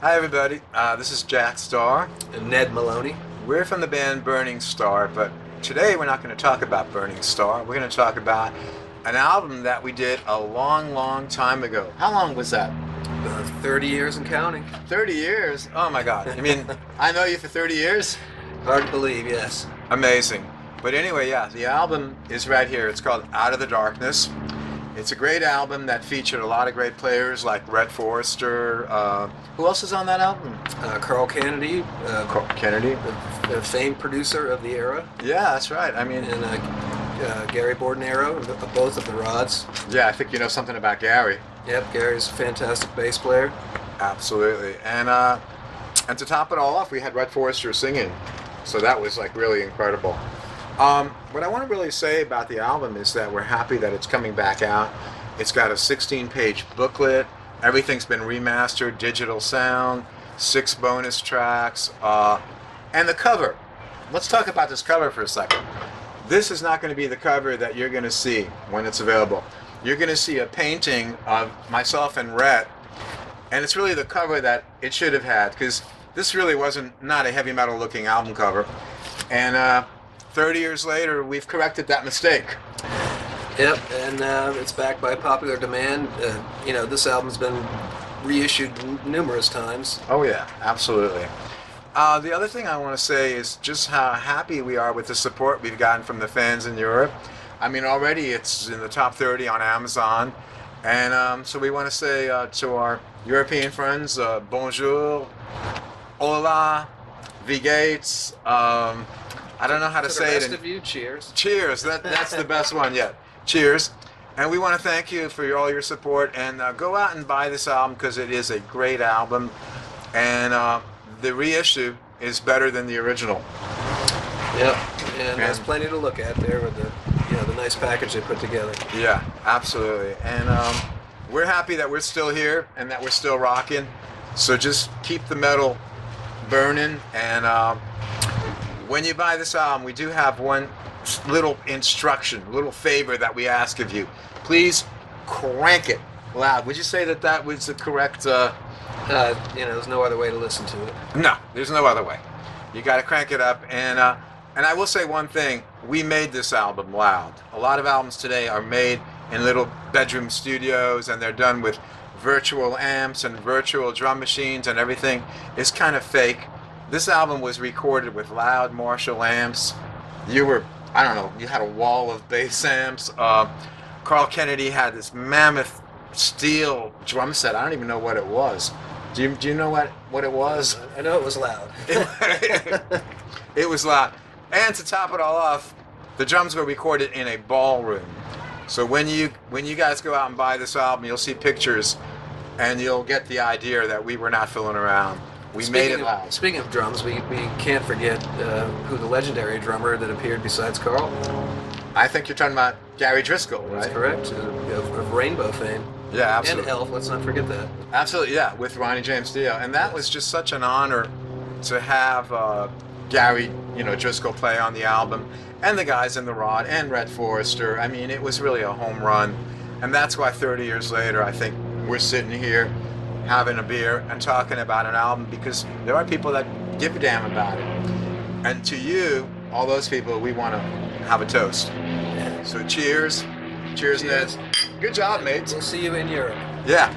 Hi, everybody. Uh, this is Jack Starr. And Ned Meloni. We're from the band Burning Starr, but today we're not going to talk about Burning Starr. We're going to talk about an album that we did a long, long time ago. How long was that? Uh, 30 years and counting. 30 years? Oh my God. I mean, I know you for 30 years? Hard to believe, yes. Amazing. But anyway, yeah, the album is right here. It's called Out of the Darkness. It's a great album that featured a lot of great players like Rhett Forrester. Uh, who else is on that album? Uh, Carl Canedy, uh, Carl Canedy. the, the famed producer of the era, Yeah, that's right. I mean, and uh, uh, Garry Bordonaro, the- both of the Rods. yeah, I think you know something about Gary. Yep, Gary's a fantastic bass player. Absolutely. And uh, and to top it all off, we had Rhett Forrester singing, so that was like really incredible. Um, what I want to really say about the album is that we're happy that it's coming back out. It's got a 16-page booklet. Everything's been remastered, digital sound, six bonus tracks, uh, and the cover. Let's talk about this cover for a second. This is not going to be the cover that you're going to see when it's available. You're going to see a painting of myself and Rhett and it's really the cover that it should have had because this really wasn't not a heavy metal looking album cover and uh, 30 years later we've corrected that mistake Yep, and uh, it's backed by popular demand. Uh, you know, this album's been reissued numerous times. oh yeah absolutely uh, the other thing i want to say is just how happy we are with the support we've gotten from the fans in europe i mean already it's in the top 30 on amazon and um, so we want to say uh, to our european friends uh, bonjour hola v gates um, i don't know how to, To say it rest of you, cheers. Cheers. That, that's the best one yet. Cheers. And we want to thank you for your, all your support. And uh, go out and buy this album because it is a great album. And uh, the reissue is better than the original. Yep, and there's plenty to look at there with the, you know, the nice package they put together. Yeah, absolutely. And um, we're happy that we're still here and that we're still rocking. So just keep the metal burning. And um, when you buy this album, we do have one little instruction, little favor that we ask of you. Please crank it loud. Would you say that that was the correct? Uh, Uh, you know, there's no other way to listen to it. no, there's no other way. You got to crank it up. And uh, and I will say one thing: we made this album loud. A lot of albums today are made in little bedroom studios, and they're done with virtual amps and virtual drum machines, and everything is kind of fake. This album was recorded with loud Marshall amps. You were, I don't know, you had a wall of bass amps. Uh, Carl Canedy had this mammoth steel drum set. I don't even know what it was. Do you, do you know what, what it was? I know it was loud. it was loud. And to top it all off, the drums were recorded in a ballroom. So when you when you guys go out and buy this album, you'll see pictures, and you'll get the idea that we were not fooling around. We made it Speaking loud. Of, speaking of drums, we, we can't forget uh, who the legendary drummer that appeared besides Carl. I think you're talking about Gary Driscoll, right? That's correct. uh, Of, of Rainbow fame. Yeah, absolutely. And. Elf, let's not forget that. Absolutely, yeah, with Ronnie James Dio, and that was just such an honor to have uh, Gary, you know, Driscoll play on the album, and the guys in the Rod, and Rhett Forrester. I mean, it was really a home run, and that's why 30 years later, I think we're sitting here having a beer and talking about an album because there are people that give a damn about it, and to you, all those people, we want to have a toast. So cheers, cheers, Cheers. Ned. Good job, mates. We'll see you in Europe. Yeah.